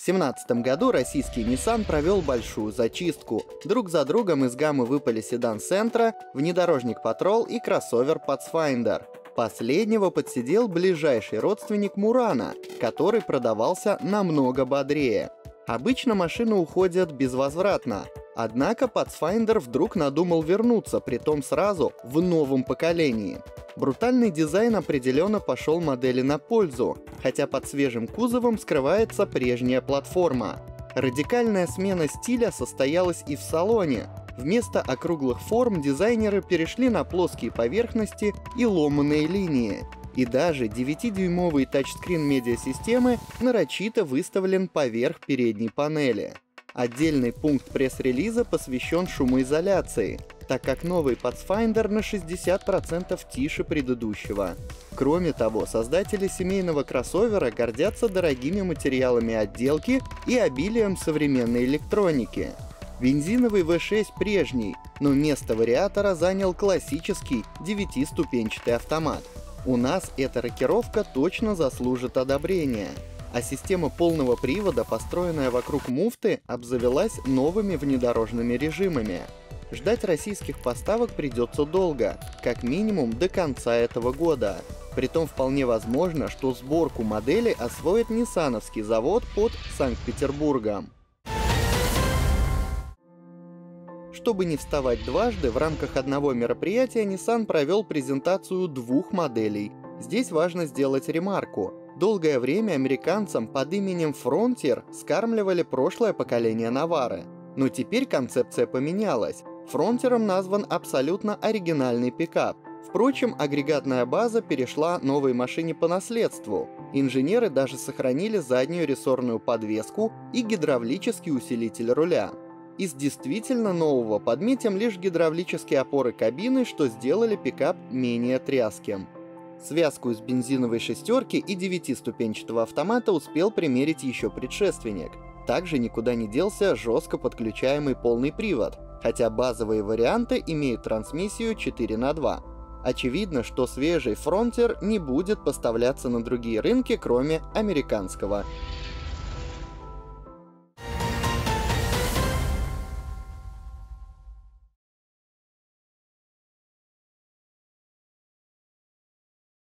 В 2017 году российский Nissan провел большую зачистку. Друг за другом из гаммы выпали седан Sentra, внедорожник Patrol и кроссовер Pathfinder. Последнего подсидел ближайший родственник Мурана, который продавался намного бодрее. Обычно машины уходят безвозвратно, однако Pathfinder вдруг надумал вернуться, притом сразу в новом поколении. Брутальный дизайн определенно пошел модели на пользу, хотя под свежим кузовом скрывается прежняя платформа. Радикальная смена стиля состоялась и в салоне. Вместо округлых форм дизайнеры перешли на плоские поверхности и ломаные линии. И даже 9-дюймовый тачскрин медиасистемы нарочито выставлен поверх передней панели. Отдельный пункт пресс-релиза посвящен шумоизоляции, так как новый Pathfinder на 60% тише предыдущего. Кроме того, создатели семейного кроссовера гордятся дорогими материалами отделки и обилием современной электроники. Бензиновый V6 прежний, но место вариатора занял классический 9-ступенчатый автомат. У нас эта рокировка точно заслужит одобрения а система полного привода, построенная вокруг муфты, обзавелась новыми внедорожными режимами. Ждать российских поставок придется долго, как минимум до конца этого года. Притом вполне возможно, что сборку модели освоит Ниссановский завод под Санкт-Петербургом. Чтобы не вставать дважды, в рамках одного мероприятия Nissan провел презентацию двух моделей. Здесь важно сделать ремарку. Долгое время американцам под именем Frontier скармливали прошлое поколение Навары. Но теперь концепция поменялась. Фронтиром назван абсолютно оригинальный пикап. Впрочем, агрегатная база перешла новой машине по наследству. Инженеры даже сохранили заднюю рессорную подвеску и гидравлический усилитель руля. Из действительно нового подметим лишь гидравлические опоры кабины, что сделали пикап менее тряским. Связку из бензиновой шестерки и девятиступенчатого автомата успел примерить еще предшественник. Также никуда не делся жестко подключаемый полный привод, хотя базовые варианты имеют трансмиссию 4 на 2. Очевидно, что свежий Frontier не будет поставляться на другие рынки, кроме американского.